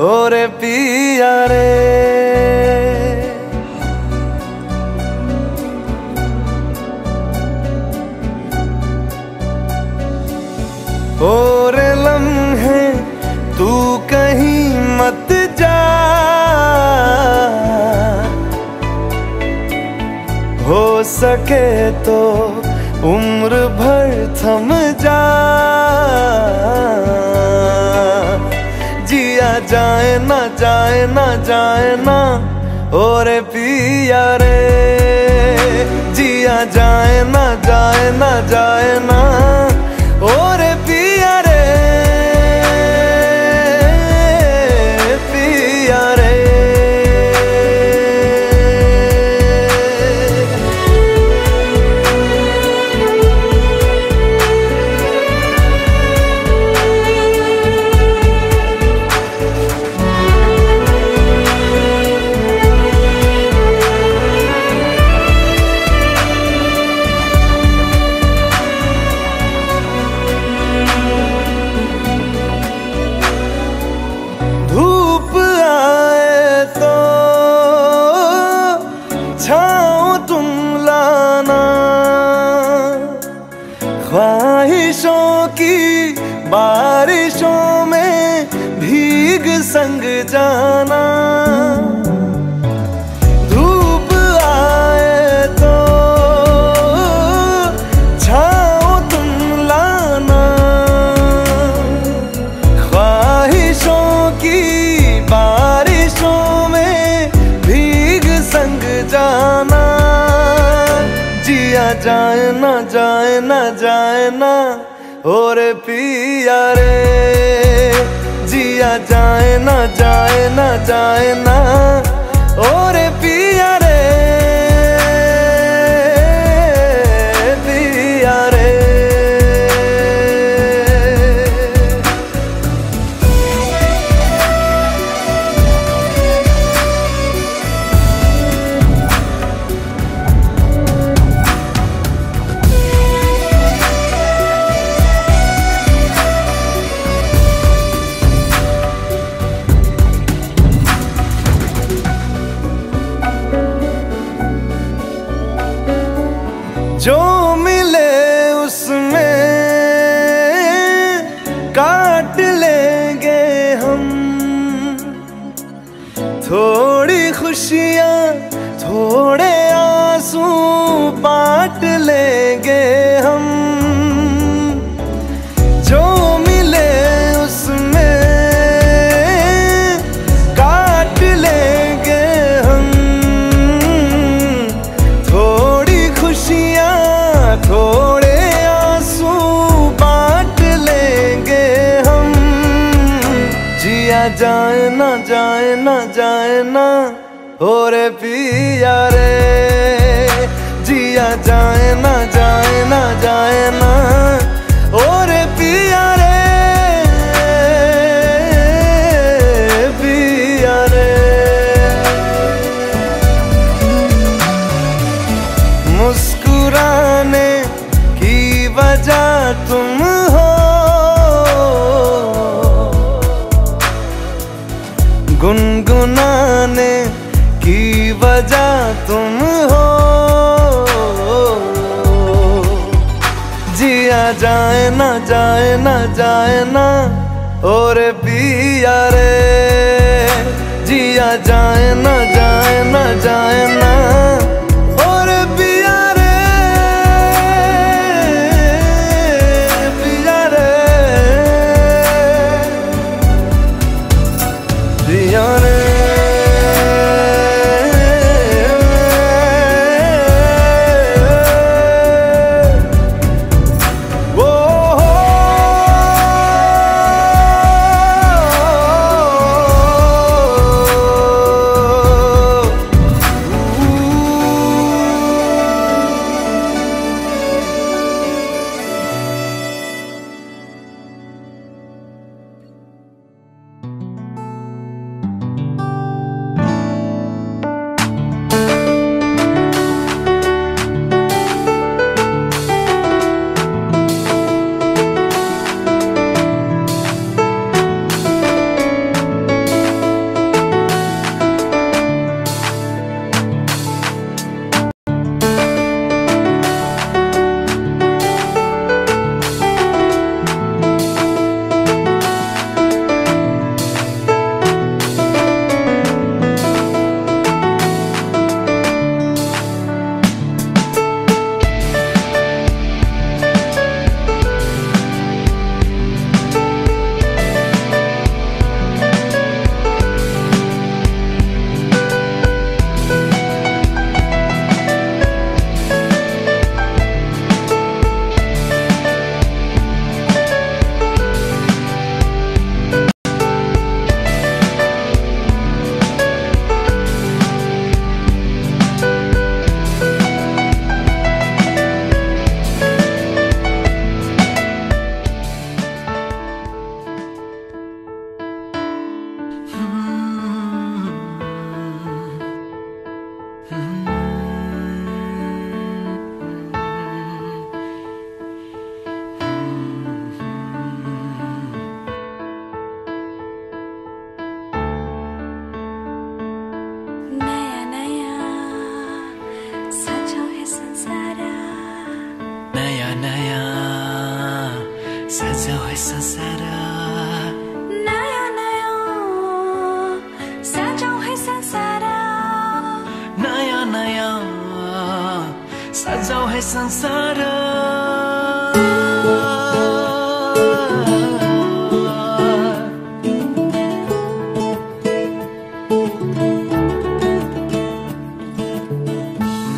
और पिया रे। और लम्हे तू कहीं मत जा। हो सके तो उम्र जाए ना जाए ना जाए ना और पिया रे जिया जाए ना जाए ख्वाहिशों की बारिशों में भीग संग जाना। ना जाए ना और पिया रे। जिया जाए ना जाए ना जाए ना, और पिया जाए ना जाए ना जाए ना और पिया रे। जिया जाए ना जाए ना जाए ना और पिया रे। पिया रे। मुस्कुराने की वजह तुम जाए ना जाए ना जाए ना। और पिया रे, जिया जाए ना जाए ना जाए ना। सजाउ है संसार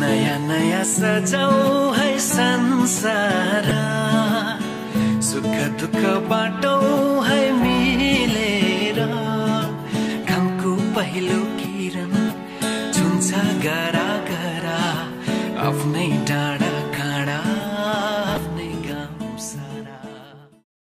नयाँ नयाँ सजाउ है संसार दुःख बाटो है मिलेर। घामको पहिलो किरण छुन्छ गरा गरा आफ्नै